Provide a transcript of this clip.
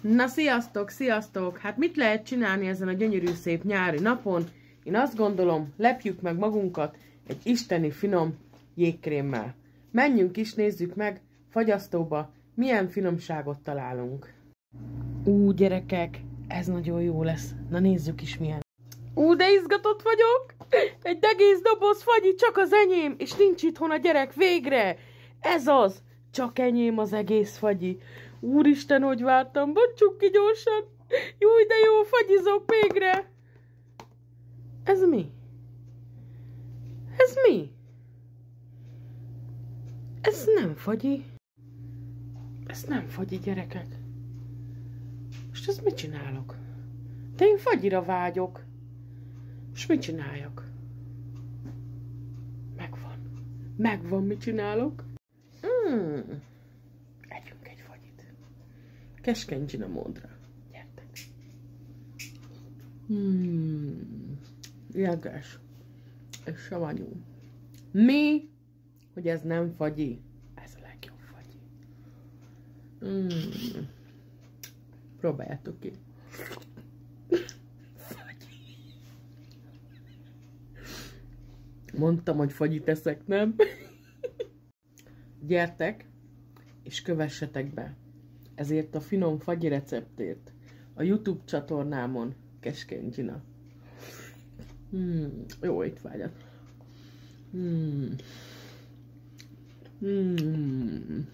Na sziasztok, sziasztok! Hát mit lehet csinálni ezen a gyönyörű szép nyári napon? Én azt gondolom, lepjük meg magunkat egy isteni finom jégkrémmel. Menjünk is, nézzük meg fagyasztóba, milyen finomságot találunk. Ú, gyerekek, ez nagyon jó lesz. Na nézzük is milyen. Ú, de izgatott vagyok! Egy egész doboz fagyi csak az enyém, és nincs itthon a gyerek végre! Ez az! Csak enyém az egész fagyi. Úristen, hogy vártam, bontsuk ki gyorsan! Júj, de jó, fagyizok végre! Ez mi? Ez mi? Ez nem fagyi. Ez nem fagyi, gyerekek. Most ezt mit csinálok? De én fagyira vágyok. És mit csináljak? Megvan. Megvan, mit csinálok? Mm. Együnk egy fagyit. Keskeny csina módra. Gyertek. Hmm. Jeges. És savanyú. Mi? Hogy ez nem fagyi? Ez a legjobb fagyi. Mm. Próbáljátok ki. Mondtam, hogy fagyit eszek, nem? Gyertek, és kövessetek be. Ezért a finom fagyi receptért a YouTube csatornámon Keskeny Gina. Hmm, jó étvágyat. Hmm. Hmm.